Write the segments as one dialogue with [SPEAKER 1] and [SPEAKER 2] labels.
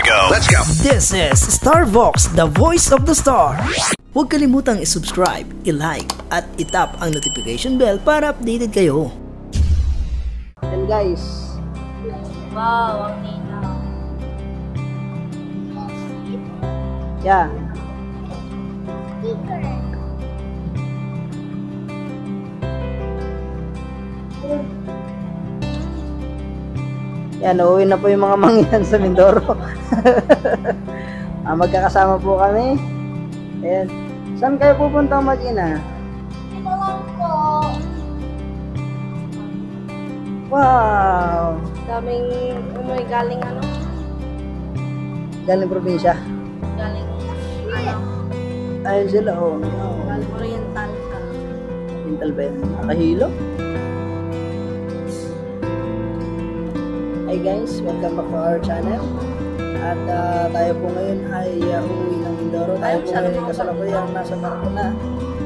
[SPEAKER 1] we go. Let's go.
[SPEAKER 2] This is Starvox, the voice of the star. Huwag kalimutang i-subscribe, i-like, at itap ang notification bell para updated kayo.
[SPEAKER 3] Yan guys.
[SPEAKER 4] Wow, ang ninaw.
[SPEAKER 3] Yeah. Yan, uuwi na po yung mga mangyan sa Mindoro. ah, magkakasama po kami. Ayan. Saan kayo pupunta mag-ina?
[SPEAKER 4] Ito lang po.
[SPEAKER 3] Wow!
[SPEAKER 4] Daming umuwi galing ano?
[SPEAKER 3] Galing probinsya.
[SPEAKER 4] Galing ano?
[SPEAKER 3] Ayun sila, oh.
[SPEAKER 4] Galing oriental ka.
[SPEAKER 3] Mental ba yun? Nakahilo? Hi guys, welcome back to our channel. At ah, tayo po ngayon ay uh, uuwi ng Mindoro. Tayo po ngayon ay kasalukuyang nasa Maracuna.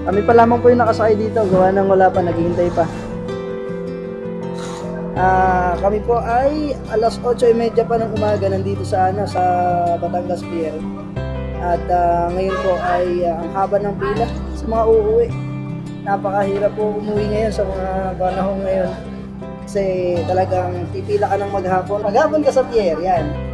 [SPEAKER 3] Kami pa lamang po yung nakasakay dito. Gawa nang wala pa, naghihintay pa. Ah, kami po ay alas 8.30 pa ng umaga nandito sa ano sa Batangas Pier. At ah, ngayon po ay ah, ang haba ng pila sa mga uuwi. Napakahirap po umuwi ngayon sa mga panahon ngayon. Kasi talagang pipila ka ng maghapon. Maghapon ka sa pier, yan.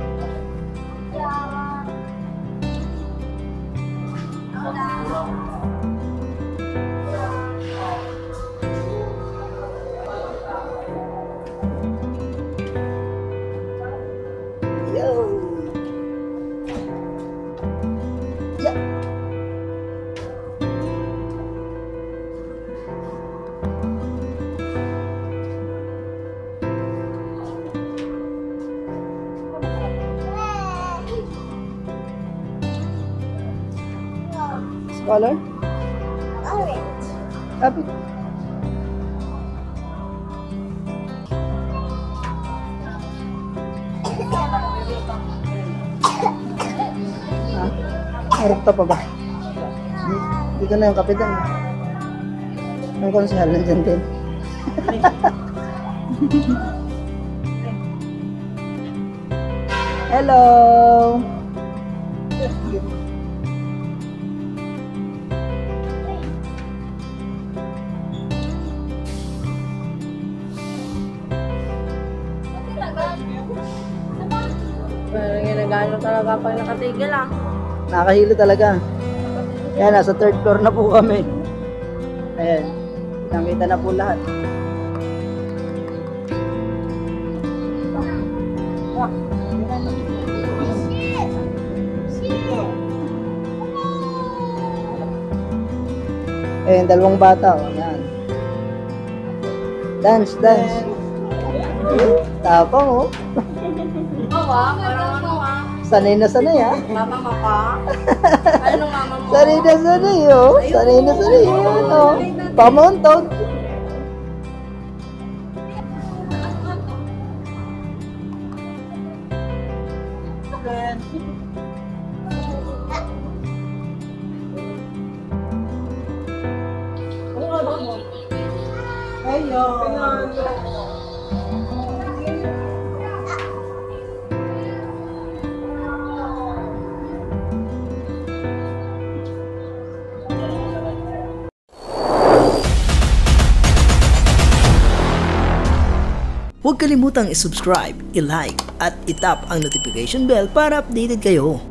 [SPEAKER 3] Scholar?
[SPEAKER 4] Orange.
[SPEAKER 3] Kapit. Ha? Harap pa ba? Dito na yung kapitan. Ang konsehal nandyan din. Hello!
[SPEAKER 4] Ginagano talaga pag nakatigil ah.
[SPEAKER 3] Nakahilo talaga. Yan, nasa third floor na po kami. Ayan. Nakita na po lahat. Ayan, dalawang bata. Oh. Yan. Dance, dance. Tapang, oh.
[SPEAKER 4] Parang ano ah.
[SPEAKER 3] Sanay na sanay, ah.
[SPEAKER 4] Mama ka? Ano nung mama mo?
[SPEAKER 3] Sanay na sanay, oh. Sanay na sanay, oh. Pamontog.
[SPEAKER 2] Huwag kalimutang i-subscribe, i-like, at itap ang notification bell para updated kayo.